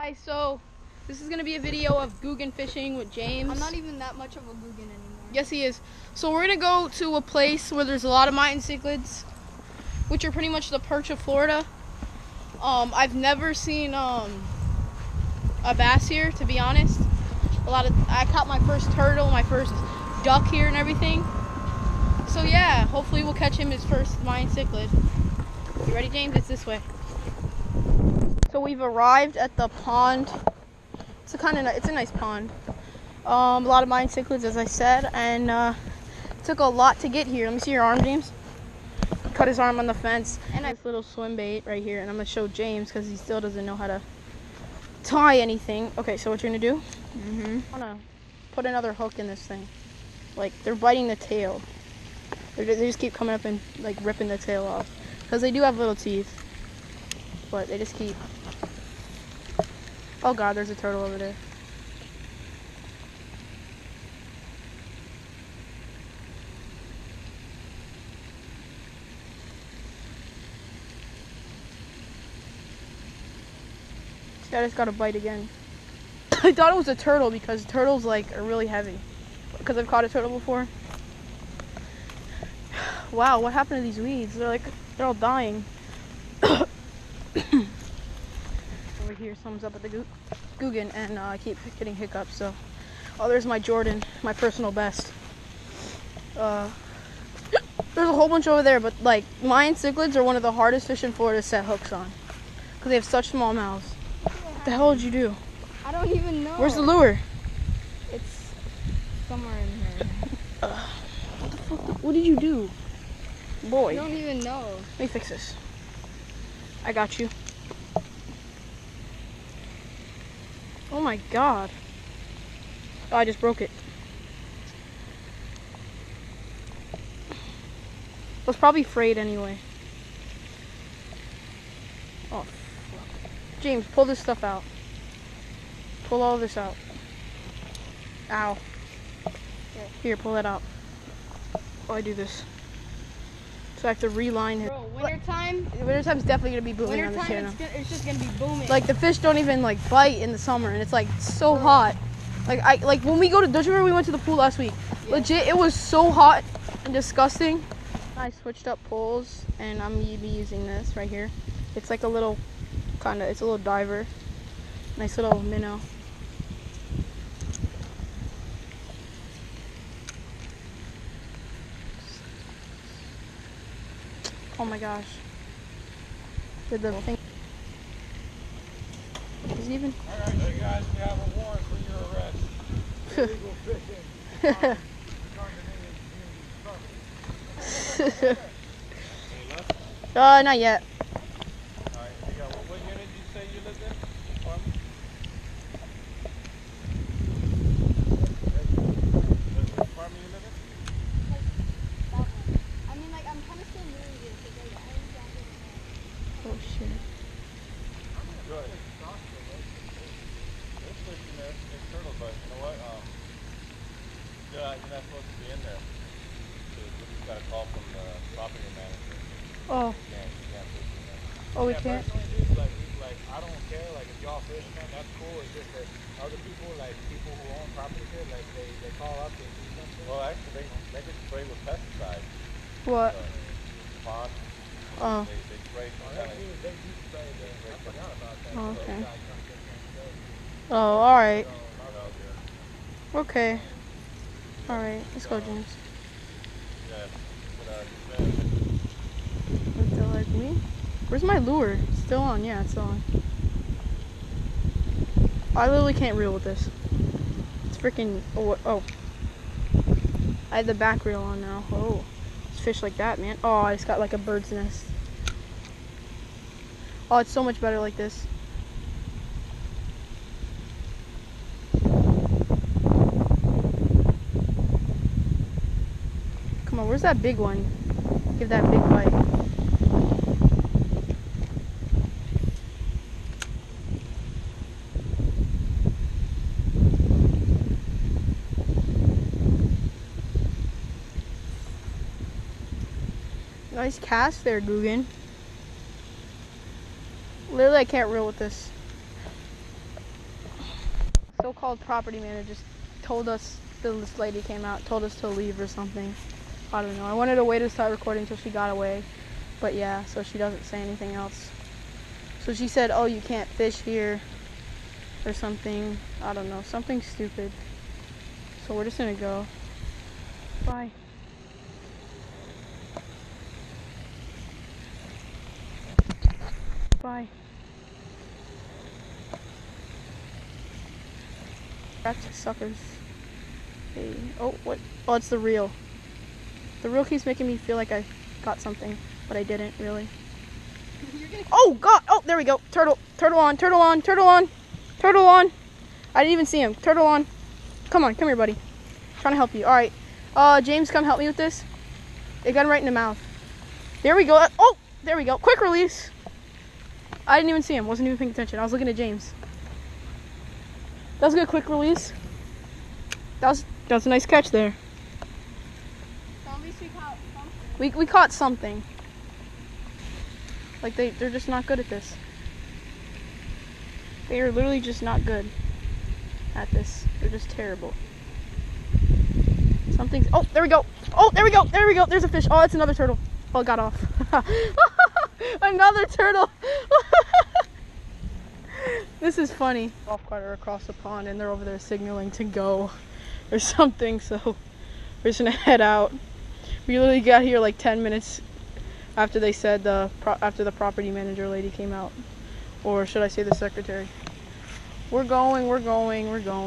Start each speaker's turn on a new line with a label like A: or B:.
A: Hi, so this is gonna be a video of Googan fishing with James.
B: I'm not even that much of a Googan anymore.
A: Yes, he is. So we're gonna go to a place where there's a lot of Mayan cichlids, which are pretty much the perch of Florida. Um, I've never seen um, a bass here, to be honest. A lot of I caught my first turtle, my first duck here, and everything. So yeah, hopefully we'll catch him his first Mayan cichlid. You ready, James? It's this way. So we've arrived at the pond. It's a kind of it's a nice pond. Um, a lot of Mayan cichlids, as I said, and uh, it took a lot to get here. Let me see your arm, James. Cut his arm on the fence, and I have little swim bait right here, and I'm gonna show James because he still doesn't know how to tie anything. Okay, so what you're gonna do?
B: Mm-hmm.
A: I'm gonna put another hook in this thing. Like they're biting the tail. They're, they just keep coming up and like ripping the tail off because they do have little teeth, but they just keep. Oh God, there's a turtle over there. Yeah, I just got a bite again. I thought it was a turtle because turtles like are really heavy. Because I've caught a turtle before. Wow, what happened to these weeds? They're like they're all dying. Over here, someone's up at the Googan, and uh, I keep getting hiccups. So, oh, there's my Jordan, my personal best. Uh, there's a whole bunch over there, but like Mayan cichlids are one of the hardest fish in Florida to set hooks on, because they have such small mouths. What the hell did you do?
B: I don't even know.
A: Where's the lure?
B: It's somewhere in here.
A: What the fuck? What did you do? Boy.
B: I don't even know.
A: let me fix this. I got you. Oh my god. Oh, I just broke it. It was probably frayed anyway. Oh, fuck. James, pull this stuff out. Pull all this out. Ow. Here, pull that out. Oh, I do this. So I have to reline it.
B: Bro, wintertime,
A: Wintertime's definitely gonna be booming on
B: wintertime,
A: channel.
B: it's, it's just gonna be booming.
A: Like the fish don't even like bite in the summer, and it's like so hot. Like I like when we go to. Don't you remember we went to the pool last week?
B: Yeah.
A: Legit, it was so hot and disgusting. I switched up poles, and I'm gonna be using this right here. It's like a little, kind of. It's a little diver. Nice little minnow. Oh my gosh. Did the thing. Is even?
C: All right, you guys, we have a warrant for your arrest. Illegal fishing.
A: uh, not yet.
C: All right, here you go. What, what unit did you say you lived in? Apartment? What's the apartment you live in?
B: I mean, like, I'm kind of still new here because like, I ain't got it.
A: Oh shit.
C: Good. There's fish in there. There's turtles, but you know what? Um, you're not, you're not supposed to be in there. So we just got a call from the property manager.
A: Oh,
C: You can't, you can't fish in there.
A: Oh, we can't.
D: dude, like, we, like, I don't care. Like, if y'all fish, man, that's cool. It's just that other people, like people who own property here, like they, they call up, they do something.
C: Well, actually, they, they get sprayed with pesticides.
A: What?
C: Uh, pond,
A: Oh,
C: they, they spray some
D: Oh, they they do spray the, I forgot about that.
A: Oh, okay.
D: yeah, you don't get them today.
A: oh, all right.
D: So, my bad.
A: Okay. All right. Let's go, James.
C: Yeah, but, uh, just,
A: What the like me? Where's my lure? Still on. Yeah, it's still on. I literally can't reel with this. It's freaking. Oh, oh. I have the back reel on now. Oh, it's fish like that, man. Oh, I just got like a bird's nest. Oh, it's so much better like this. Come on, where's that big one? Give that big bite. Nice cast there, Googan. Literally, I can't reel with this. so-called property manager just told us this lady came out, told us to leave or something. I don't know. I wanted to wait to start recording until she got away, but yeah, so she doesn't say anything else. So she said, "Oh, you can't fish here," or something. I don't know, something stupid. So we're just gonna go. Bye. Back to suckers. Hey. Oh, what? Oh, it's the reel. The reel keeps making me feel like I got something, but I didn't really. Oh God! Oh, there we go. Turtle, turtle on, turtle on, turtle on, turtle on. I didn't even see him. Turtle on. Come on, come here, buddy. trying to help you. All right. Uh, James, come help me with this. It got him right in the mouth. There we go. Oh, there we go. Quick release. I didn't even see him. Wasn't even paying attention. I was looking at James. That was a good quick release. That was that was a nice catch there.
B: We caught something.
A: We we caught something. Like they they're just not good at this. They are literally just not good at this. They're just terrible. Something. Oh, there we go. Oh, there we go. There we go. There's a fish. Oh, it's another turtle. Oh, it got off. another turtle. this is funny. Golf cart are across the pond and they're over there signaling to go or something. So we're just gonna head out. We literally got here like 10 minutes after they said the after the property manager lady came out, or should I say the secretary? We're going. We're going. We're going.